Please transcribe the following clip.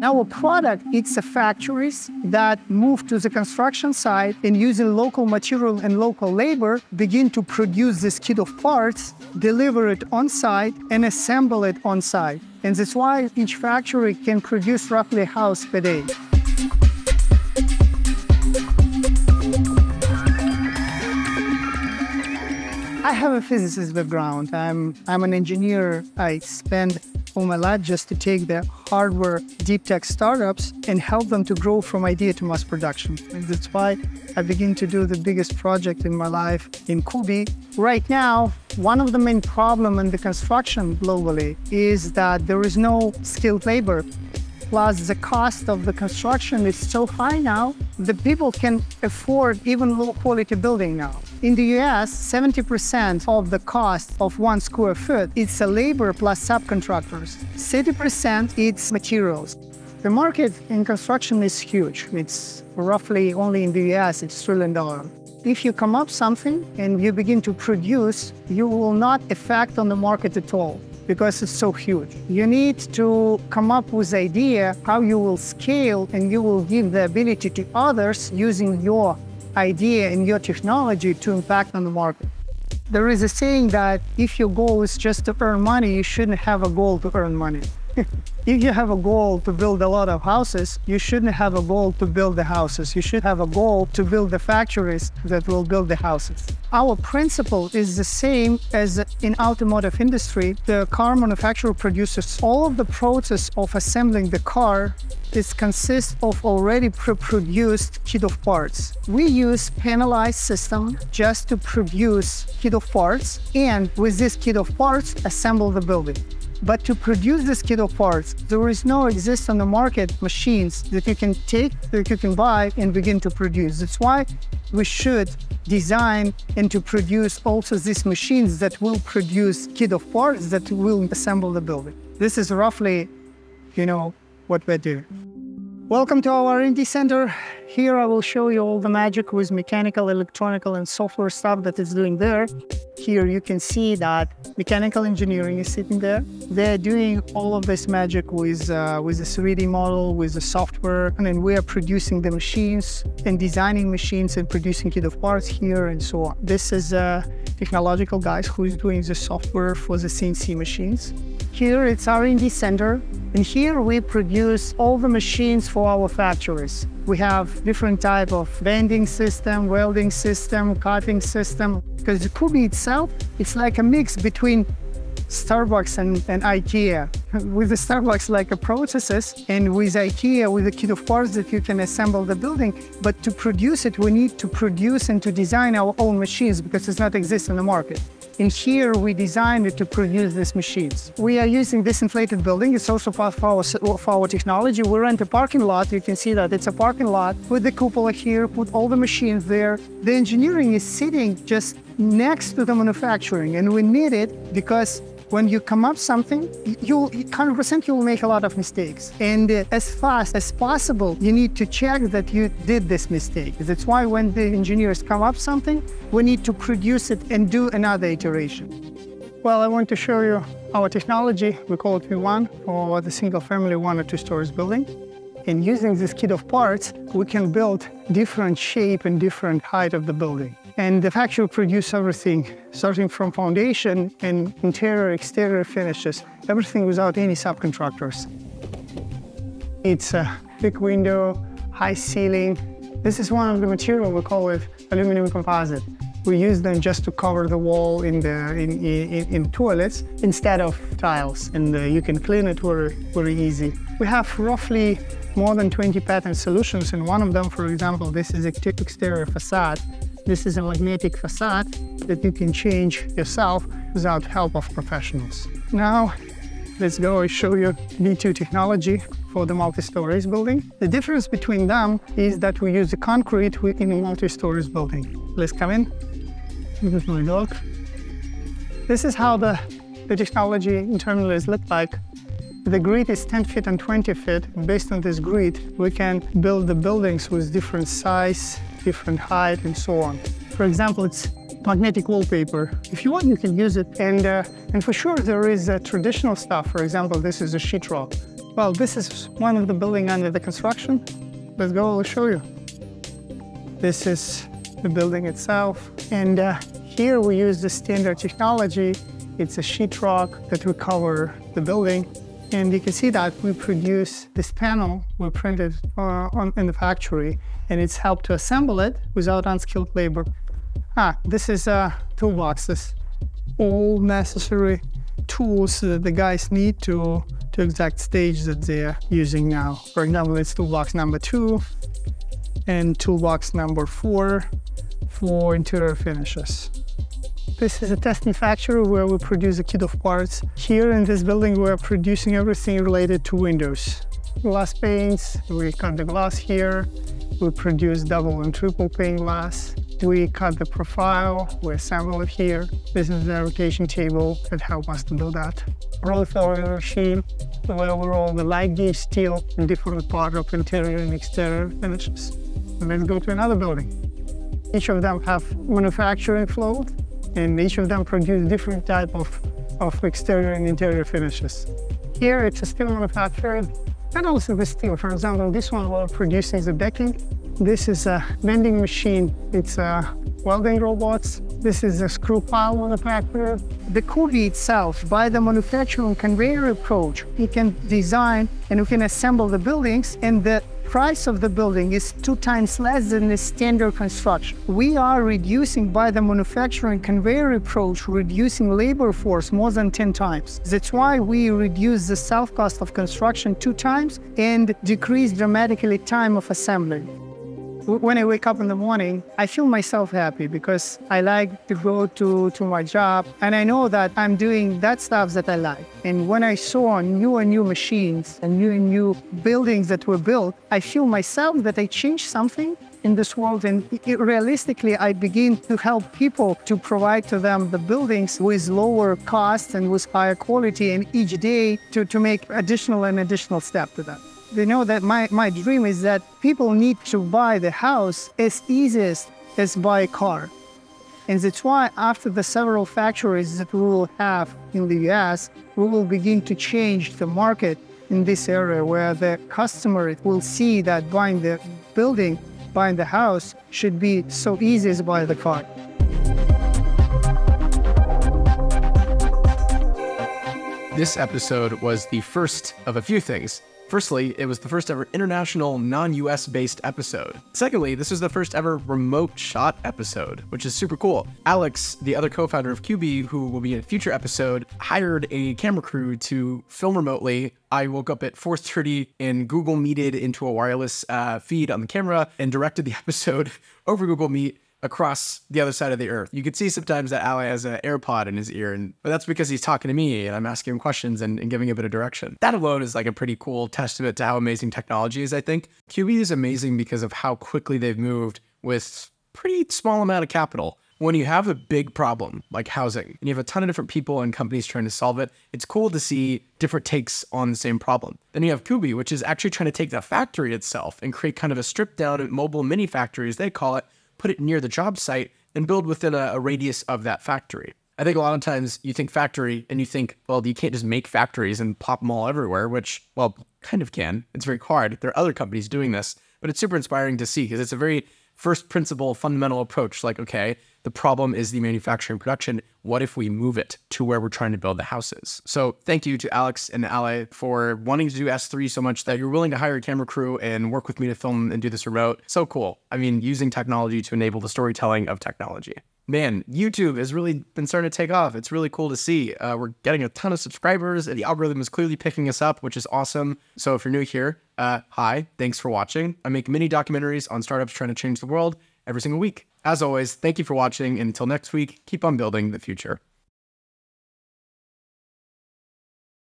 Now our product, it's a factories that move to the construction site and using local material and local labor, begin to produce this kit of parts, deliver it on site, and assemble it on site. And that's why each factory can produce roughly a house per day. I have a physicist background. I'm, I'm an engineer. I spend all my life just to take the hardware deep tech startups and help them to grow from idea to mass production. And that's why I begin to do the biggest project in my life in Cuby. Right now, one of the main problem in the construction globally is that there is no skilled labor plus the cost of the construction is so high now that people can afford even low quality building now. In the US, 70% of the cost of one square foot is a labor plus subcontractors. 30% it's materials. The market in construction is huge. It's roughly only in the US, it's trillion dollar. If you come up something and you begin to produce, you will not affect on the market at all because it's so huge. You need to come up with idea how you will scale and you will give the ability to others using your idea and your technology to impact on the market. There is a saying that if your goal is just to earn money, you shouldn't have a goal to earn money. if you have a goal to build a lot of houses, you shouldn't have a goal to build the houses. You should have a goal to build the factories that will build the houses. Our principle is the same as in automotive industry. The car manufacturer produces all of the process of assembling the car this consists of already pre-produced kit of parts. We use panelized system just to produce kit of parts and with this kit of parts assemble the building. But to produce this kit of parts, there is no exist on the market machines that you can take, that you can buy and begin to produce. That's why we should design and to produce also these machines that will produce kit of parts that will assemble the building. This is roughly, you know, what we're doing. Welcome to our R&D center. Here I will show you all the magic with mechanical, electronical, and software stuff that is doing there. Here you can see that mechanical engineering is sitting there. They're doing all of this magic with, uh, with the 3D model, with the software, and we are producing the machines and designing machines and producing kit of parts here and so on. This is uh, technological guys who is doing the software for the CNC machines. Here it's R&D center, and here we produce all the machines for our factories. We have different type of bending system, welding system, cutting system, because the Cuby itself, it's like a mix between Starbucks and, and IKEA. With the Starbucks like a processes and with IKEA with a kit of parts that you can assemble the building. But to produce it, we need to produce and to design our own machines because it's not exist in the market. And here we designed it to produce these machines. We are using this inflated building. It's also part of our, of our technology. We rent a parking lot. You can see that it's a parking lot with the cupola here, put all the machines there. The engineering is sitting just next to the manufacturing and we need it because when you come up something, you 100% you will make a lot of mistakes. And uh, as fast as possible, you need to check that you did this mistake. That's why when the engineers come up something, we need to produce it and do another iteration. Well, I want to show you our technology. We call it V1 for the single family one or two stories building. And using this kit of parts, we can build different shape and different height of the building. And the factory produce everything, starting from foundation and interior, exterior finishes, everything without any subcontractors. It's a big window, high ceiling. This is one of the material we call it aluminum composite. We use them just to cover the wall in the in, in, in toilets instead of tiles, and uh, you can clean it very, very easy. We have roughly more than 20 patent solutions, and one of them, for example, this is exterior facade. This is a magnetic facade that you can change yourself without help of professionals. Now, let's go and show you V2 technology for the multi-stories building. The difference between them is that we use the concrete in a multi-stories building. Let's come in. This is my dog. This is how the, the technology internally is look like. The grid is 10 feet and 20 feet. Based on this grid, we can build the buildings with different size, different height and so on. For example, it's magnetic wallpaper. If you want, you can use it. And, uh, and for sure, there is uh, traditional stuff. For example, this is a sheetrock. Well, this is one of the building under the construction. Let's go, I'll show you. This is the building itself. And uh, here we use the standard technology. It's a sheetrock that we cover the building. And you can see that we produce this panel, we printed uh, on, in the factory, and it's helped to assemble it without unskilled labor. Ah, this is uh, toolboxes, all necessary tools that the guys need to to exact stage that they're using now. For example, it's toolbox number two and toolbox number four for interior finishes. This is a testing factory where we produce a kit of parts. Here in this building, we're producing everything related to windows. Glass panes, we cut the glass here. We produce double and triple pane glass. We cut the profile, we assemble it here. This is the rotation table that helps us to do that. Roll throwing machine, where we roll the light gauge steel in different parts of interior and exterior finishes. And let's go to another building. Each of them have manufacturing flow, and each of them produce different type of, of exterior and interior finishes. Here it's a steel manufacturer, and also the steel. For example, this one we're producing the decking. This is a bending machine. It's a welding robots. This is a screw pile manufacturer. The Cuby itself, by the manufacturing conveyor approach, you can design and you can assemble the buildings and the price of the building is two times less than the standard construction. We are reducing by the manufacturing conveyor approach, reducing labor force more than 10 times. That's why we reduce the self cost of construction two times and decrease dramatically time of assembly when I wake up in the morning, I feel myself happy because I like to go to, to my job and I know that I'm doing that stuff that I like. And when I saw new and new machines and new and new buildings that were built, I feel myself that I changed something in this world and it, realistically I begin to help people to provide to them the buildings with lower cost and with higher quality and each day to, to make additional and additional step to that. They know that my, my dream is that people need to buy the house as easy as buy a car. And that's why after the several factories that we will have in the US, we will begin to change the market in this area where the customer will see that buying the building, buying the house should be so easy as buy the car. This episode was the first of a few things Firstly, it was the first ever international non US based episode. Secondly, this was the first ever remote shot episode, which is super cool. Alex, the other co founder of Cuby, who will be in a future episode, hired a camera crew to film remotely. I woke up at 4:30 and Google Meeted into a wireless uh, feed on the camera and directed the episode over Google Meet across the other side of the earth. You could see sometimes that Ali has an AirPod in his ear, and but that's because he's talking to me and I'm asking him questions and, and giving a bit of direction. That alone is like a pretty cool testament to how amazing technology is, I think. Cuby is amazing because of how quickly they've moved with pretty small amount of capital. When you have a big problem like housing and you have a ton of different people and companies trying to solve it, it's cool to see different takes on the same problem. Then you have Cuby, which is actually trying to take the factory itself and create kind of a stripped down mobile mini factory, as they call it, put it near the job site, and build within a, a radius of that factory. I think a lot of times you think factory and you think, well, you can't just make factories and pop them all everywhere, which, well, kind of can. It's very hard. There are other companies doing this, but it's super inspiring to see because it's a very first principle, fundamental approach. Like, okay, the problem is the manufacturing production. What if we move it to where we're trying to build the houses? So thank you to Alex and Ali for wanting to do S3 so much that you're willing to hire a camera crew and work with me to film and do this remote. So cool. I mean, using technology to enable the storytelling of technology man, YouTube has really been starting to take off. It's really cool to see. Uh, we're getting a ton of subscribers, and the algorithm is clearly picking us up, which is awesome. So if you're new here, uh, hi, thanks for watching. I make mini documentaries on startups trying to change the world every single week. As always, thank you for watching, and until next week, keep on building the future.